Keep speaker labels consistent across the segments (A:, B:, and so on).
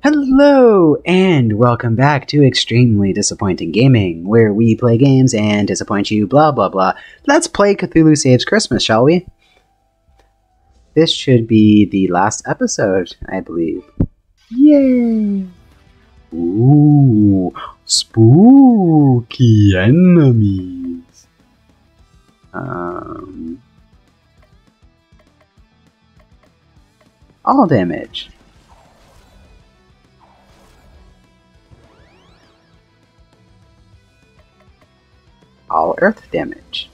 A: Hello, and welcome back to Extremely Disappointing Gaming, where we play games and disappoint you, blah blah blah. Let's play Cthulhu Saves Christmas, shall we? This should be the last episode, I believe. Yay! Ooh, spooky enemies. Um, all damage. All earth damage.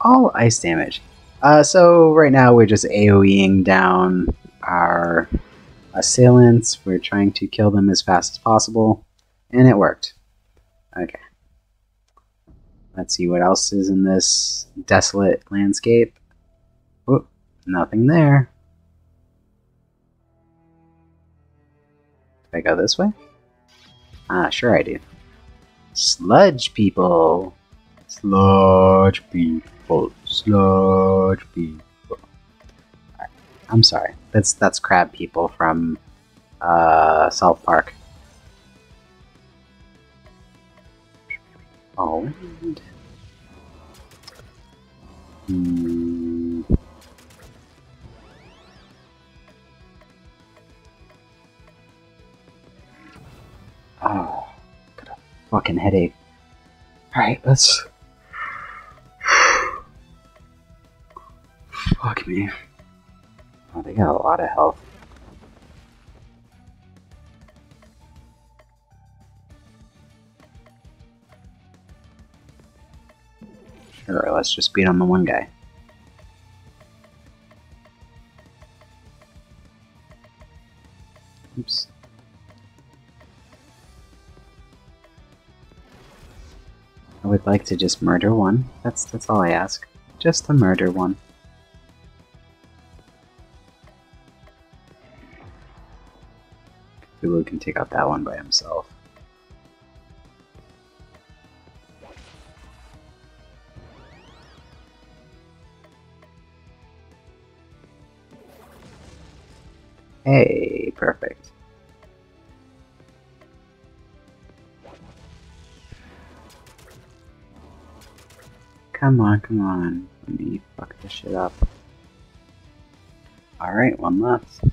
A: All ice damage. Uh, so right now we're just AoEing down our assailants. We're trying to kill them as fast as possible. And it worked. Okay. Let's see what else is in this desolate landscape. Oh, nothing there. Do I go this way? Ah, sure I do. Sludge people. Sludge people. Sludge people. Right. I'm sorry. That's that's crab people from uh, South Park. Oh. Hmm. Oh fucking headache. Alright, let's. Fuck me. Oh, they got a lot of health. Sure, let's just beat on the one guy. I would like to just murder one. That's that's all I ask. Just to murder one. Cthulhu can take out that one by himself. Come on, come on. Let me fuck this shit up. Alright, one left.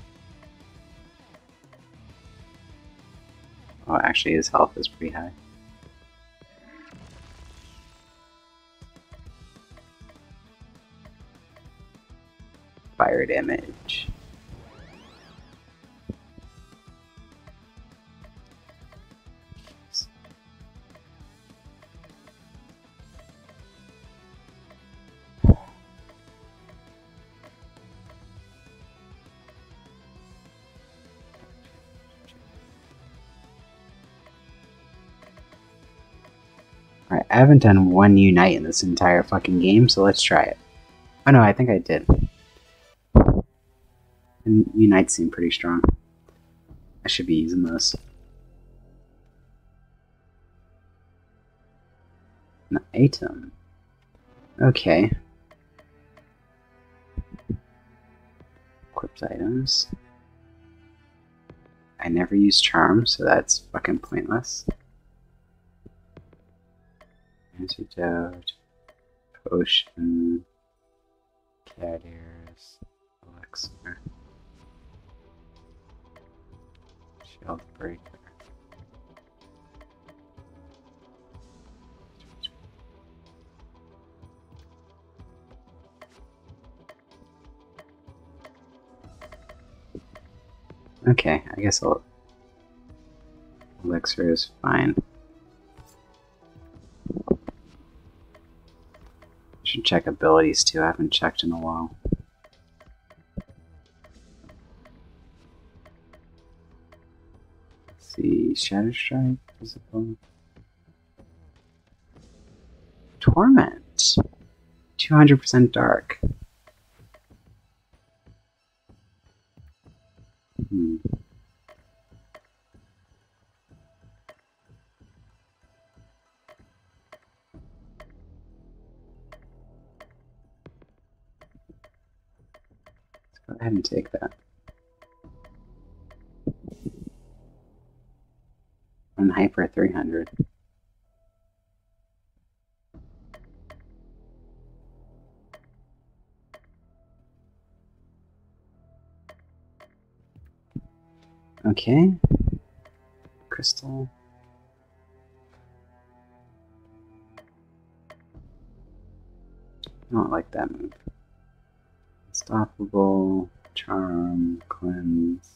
A: Oh, actually his health is pretty high. Fire damage. Haven't done one Unite in this entire fucking game, so let's try it. Oh no, I think I did. And Unite seemed pretty strong. I should be using this. An item. Okay. Equipped items. I never use charm, so that's fucking pointless. Antidote, potion, cat ears, elixir, shield breaker. Okay, I guess I'll elixir is fine. Should check abilities too. I haven't checked in a while. Let's see, Shadow Strike, physical. Torment. 200% dark. Hmm. ahead and take that. On Hyper 300. Okay. Crystal. I don't like that move. Unstoppable, Charm, Cleanse.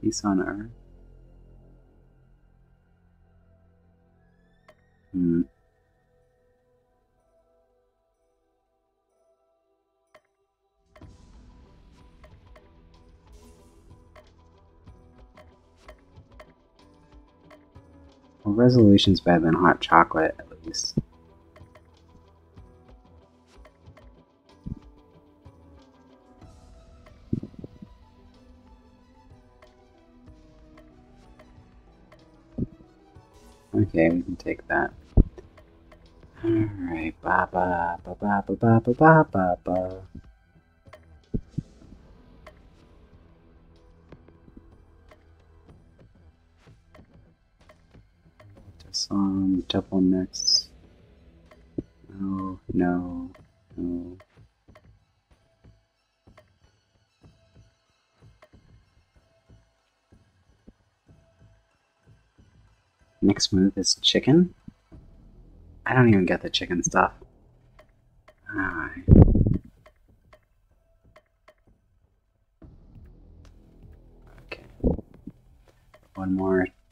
A: Peace on Earth. Resolution's better than hot chocolate, at least. Okay, we can take that. Alright, ba ba ba ba ba ba ba ba ba ba. Some double next. No, no, no. Next move is chicken. I don't even get the chicken stuff.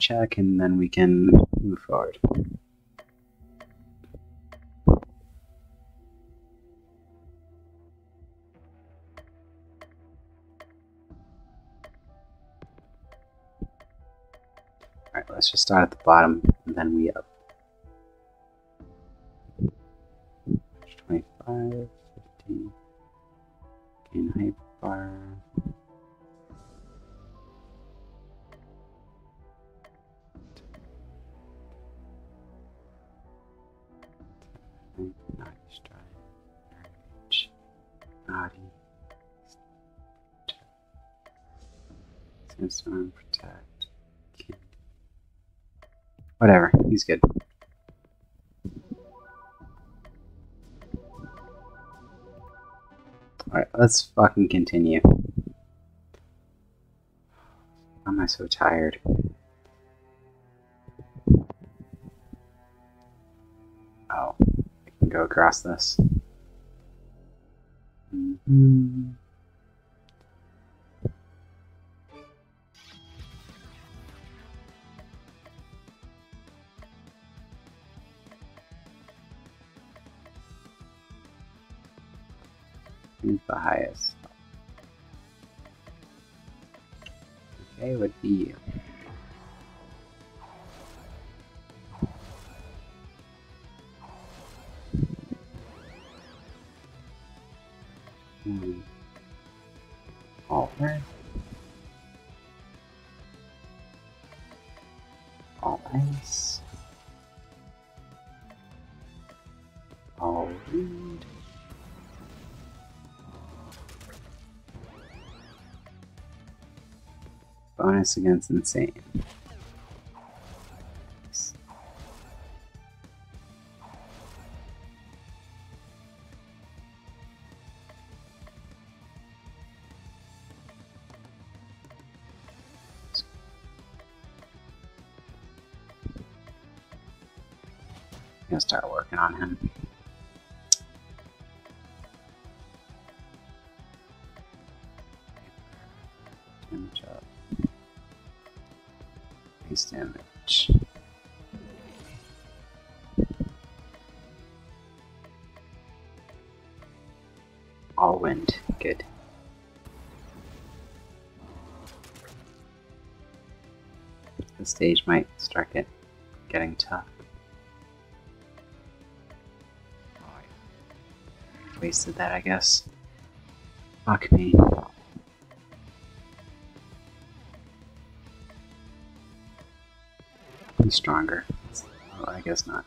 A: Check and then we can move forward. Alright, let's just start at the bottom and then we up. 25, 50, gain height protect. Whatever, he's good. Alright, let's fucking continue. Why am I so tired? Oh, I can go across this. Mhm. Who's the highest? Okay, would be Bonus against insane. gonna start working on him. Stage might start get, getting tough. Wasted that, I guess. Fuck me. He's stronger. Oh, I guess not.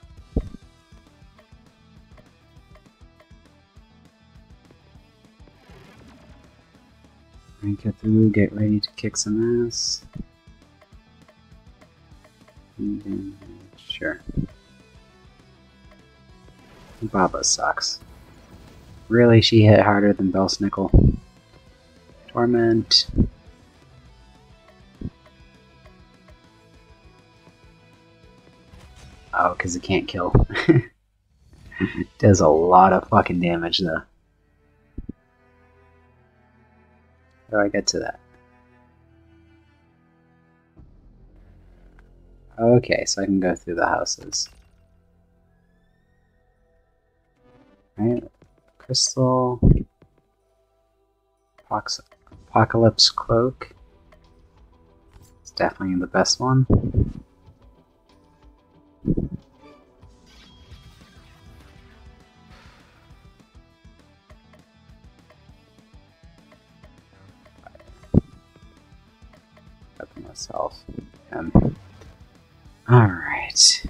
A: And Cthulhu, get ready to kick some ass. And sure. Baba sucks. Really, she hit harder than Belsnickel. Torment. Oh, because it can't kill. Does a lot of fucking damage, though. How do I get to that? Okay, so I can go through the houses. Right? Crystal. Apocalypse Cloak. It's definitely the best one. myself. Um, Alright.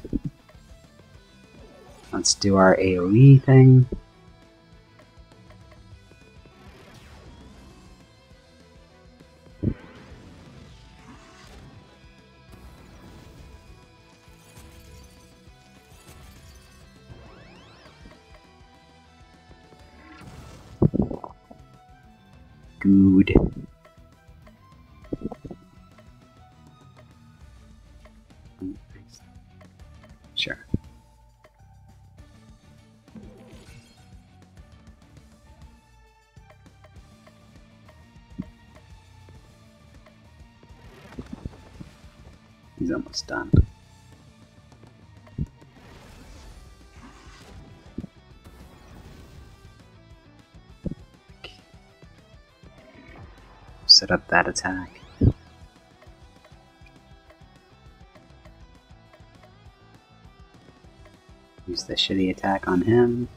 A: Let's do our AoE thing. Almost done. Set up that attack. Use the shitty attack on him,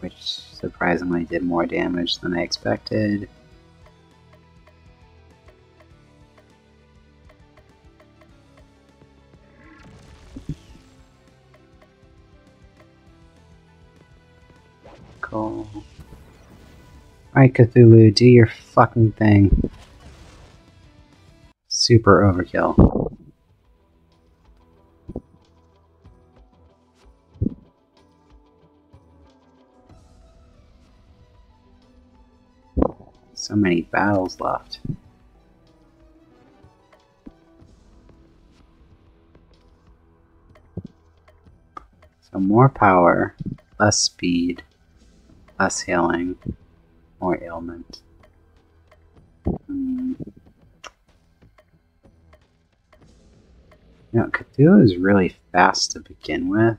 A: which surprisingly did more damage than I expected. Alright, Cthulhu, do your fucking thing. Super overkill. So many battles left. So more power, less speed, less healing, more ailment. Hmm. You know, Cthulhu is really fast to begin with.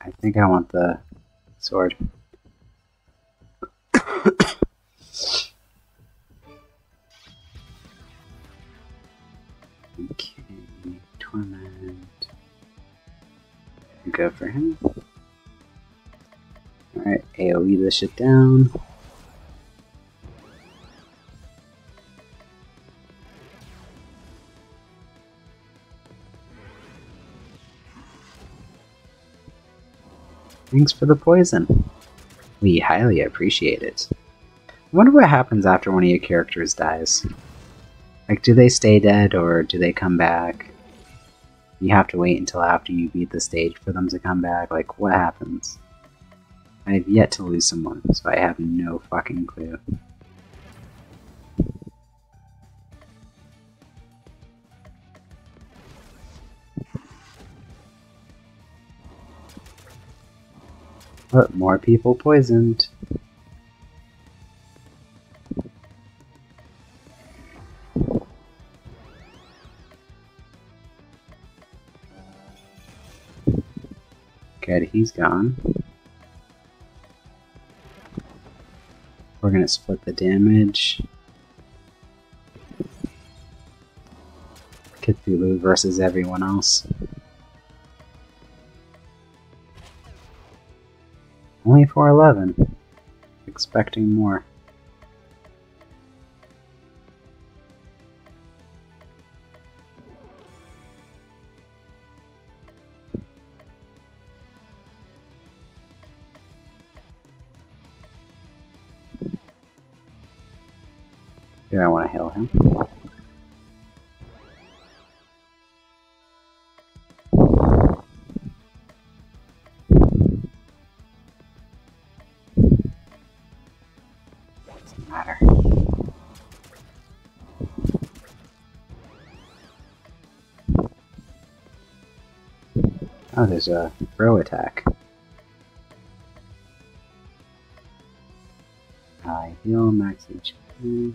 A: I think I want the sword. okay, torment. Go for him. Alright, AoE this shit down. Thanks for the poison. We highly appreciate it. I wonder what happens after one of your characters dies. Like, do they stay dead or do they come back? You have to wait until after you beat the stage for them to come back. Like, what happens? I've yet to lose someone, so I have no fucking clue. But more people poisoned. Good, he's gone. We're gonna split the damage. Cthulhu versus everyone else. Only 411. Expecting more. Doesn't matter. Oh, there's a throw attack. I heal max HP.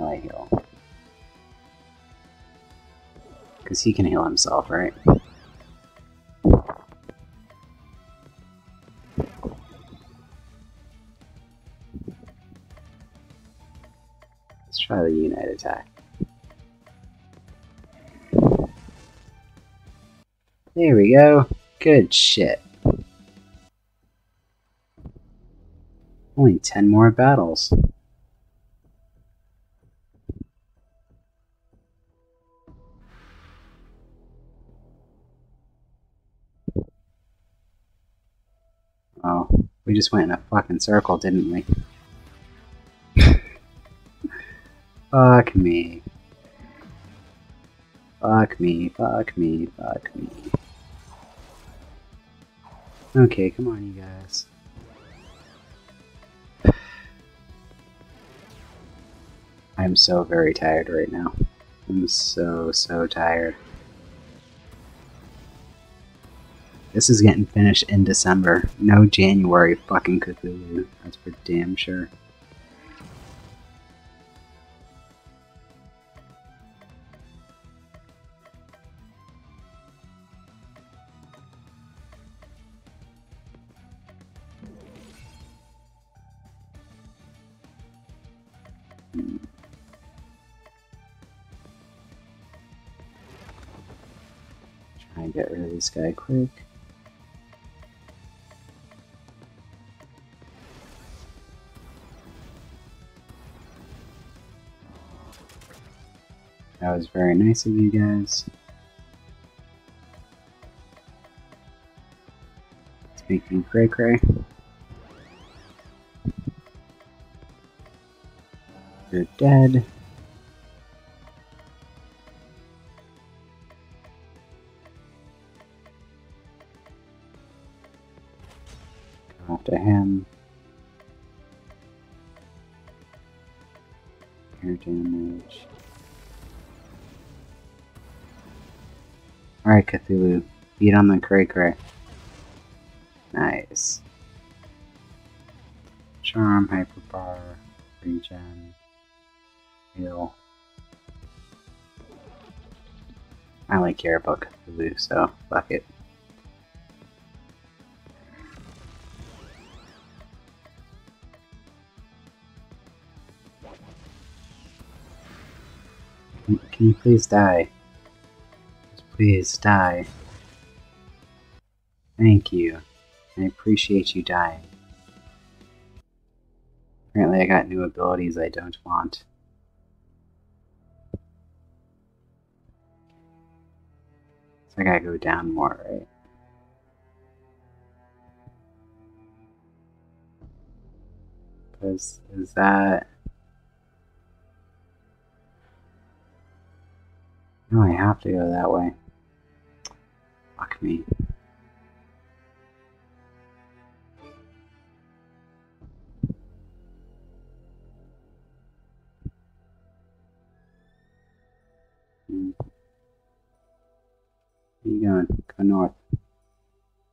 A: I heal. Because he can heal himself, right? Let's try the Unite attack. There we go. Good shit. Only 10 more battles. Oh, we just went in a fucking circle, didn't we? fuck me. Fuck me, fuck me, fuck me. Okay, come on, you guys. I'm so very tired right now. I'm so, so tired. This is getting finished in December. No January fucking Cthulhu. That's for damn sure. This guy quick. That was very nice of you guys. Make you cray cray. You're dead. Alright, Cthulhu. Beat on the cray cray. Nice. Charm, hyperbar, regen, heal. I only care about Cthulhu, so fuck it. Can can you please die? Please die. Thank you. I appreciate you dying. Apparently I got new abilities I don't want. So I gotta go down more, right? Because is that No, I have to go that way. Fuck me. Where you going? Go north.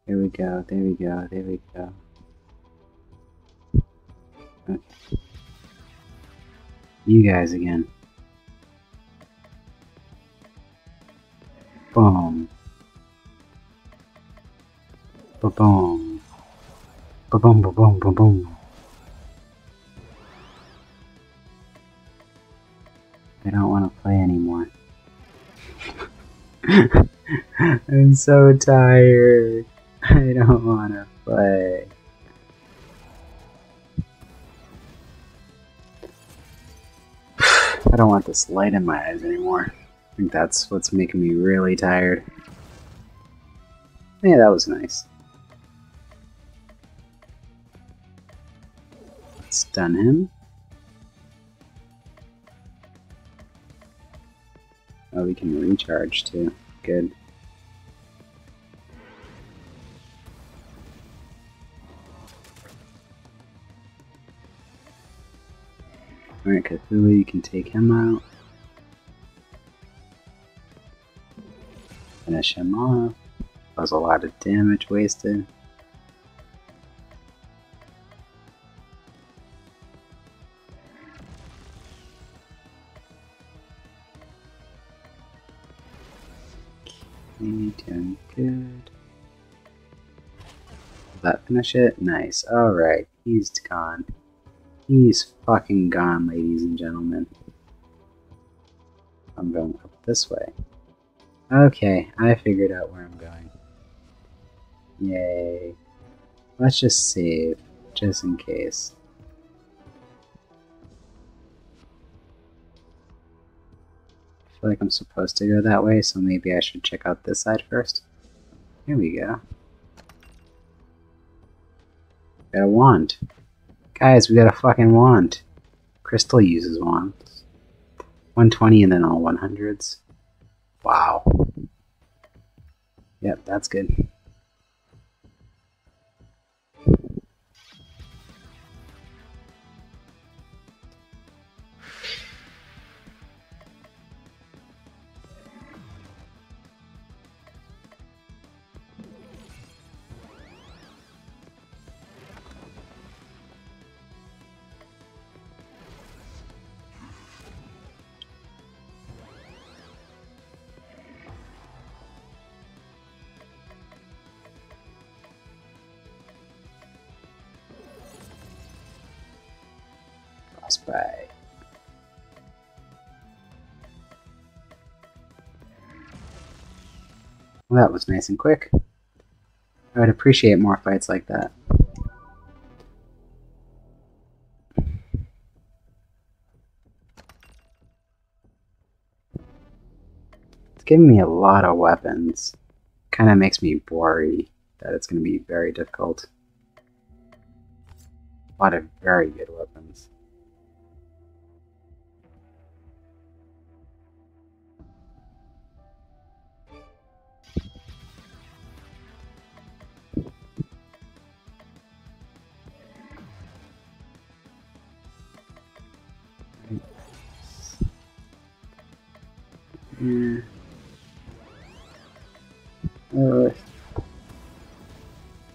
A: There we go, there we go, there we go. Okay. You guys again. Boom. Ba boom. Ba boom ba boom ba boom. I don't want to play anymore. I'm so tired. I don't want to play. I don't want this light in my eyes anymore. I think that's what's making me really tired. Yeah, that was nice. Stun him. Oh, we can recharge too. Good. Alright, Cthulhu, you can take him out. Finish him off. That was a lot of damage wasted. That finish it? Nice. Alright, he's gone. He's fucking gone, ladies and gentlemen. I'm going up this way. Okay, I figured out where I'm going. Yay. Let's just save, just in case. I feel like I'm supposed to go that way, so maybe I should check out this side first. Here we go. Got a wand. Guys, we got a fucking wand. Crystal uses wands. 120 and then all 100s. Wow. Yep, that's good. Frostbite. Well, that was nice and quick. I would appreciate more fights like that. It's giving me a lot of weapons. Kind of makes me worry that it's going to be very difficult. A lot of very good weapons.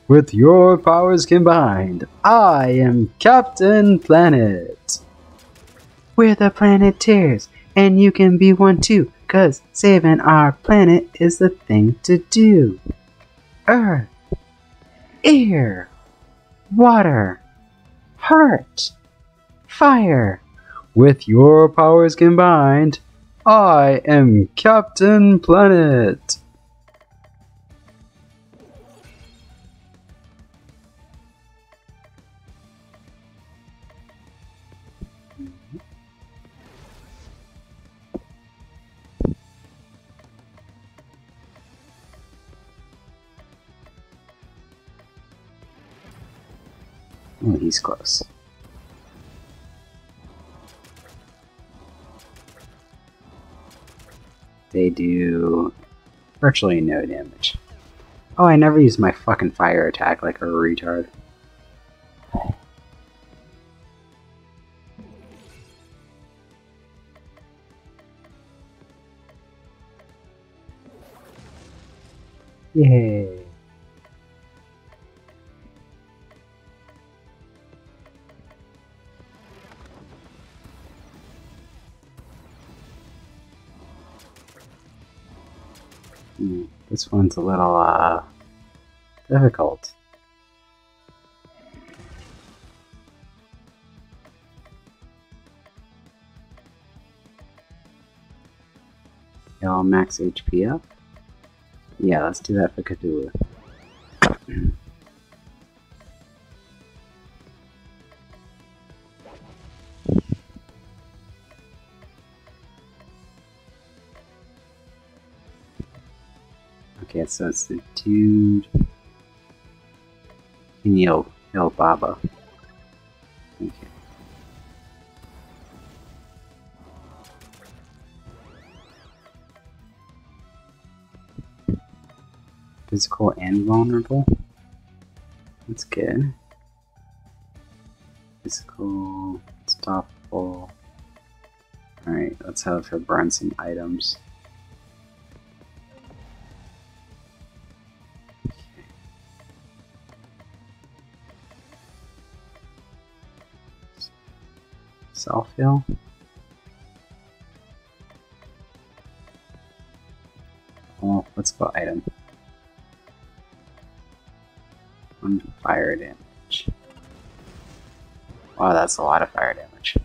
A: With your powers combined, I am Captain Planet. We're the Planeteers, and you can be one too, cause saving our planet is the thing to do. Earth, air, water, heart, fire. With your powers combined, I am Captain Planet. Oh, he's close. They do virtually no damage. Oh, I never used my fucking fire attack like a retard. Yay. One's a little, uh, difficult. Y'all max HP up? Yeah, let's do that for Cthulhu. so it's the dude Kinyo El Baba. Okay. Physical and vulnerable. That's good. Physical, unstoppable. Alright, let's have her burn some items. Self heal. Oh, let's go item. Fire damage. Wow, that's a lot of fire damage.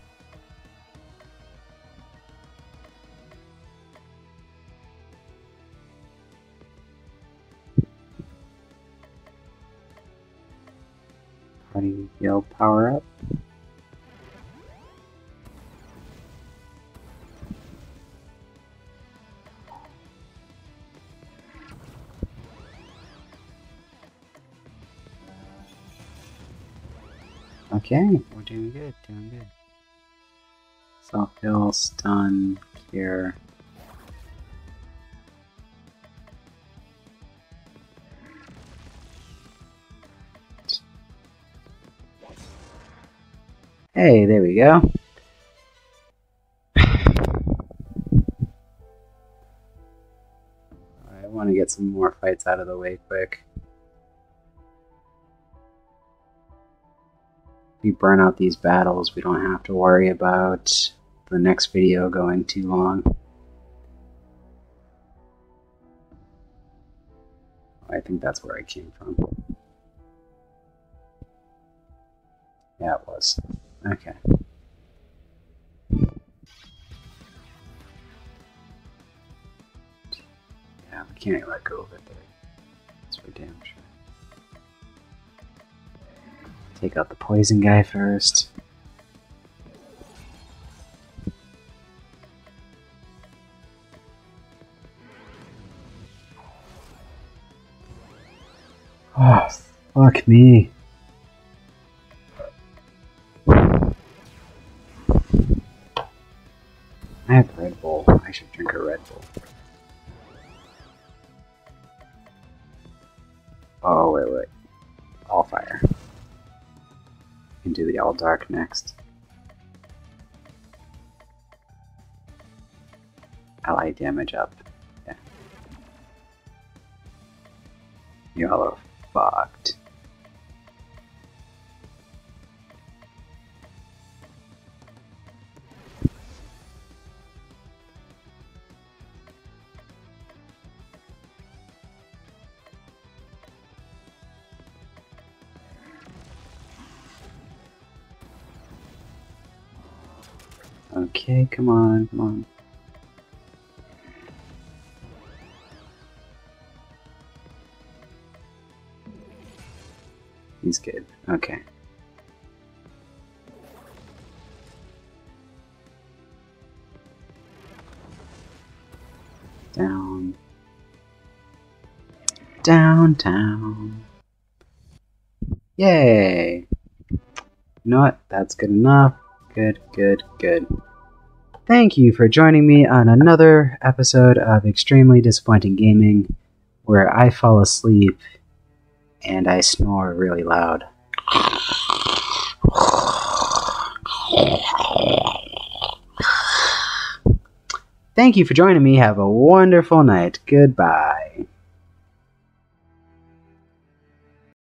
A: Okay, we're doing good, doing good. Self heal, stun, cure. Hey, there we go. I want to get some more fights out of the way quick. We burn out these battles, we don't have to worry about the next video going too long. I think that's where I came from. Yeah, it was. Okay. Yeah, we can't let go of it there. That's for damn sure. Take out the poison guy first. Oh, fuck me. Next. Ally damage up. Okay, come on, come on. He's good. Okay. Down. Downtown. Yay! You know what? That's good enough. Good, good, good. Thank you for joining me on another episode of Extremely Disappointing Gaming, where I fall asleep and I snore really loud. Thank you for joining me. Have a wonderful night. Goodbye.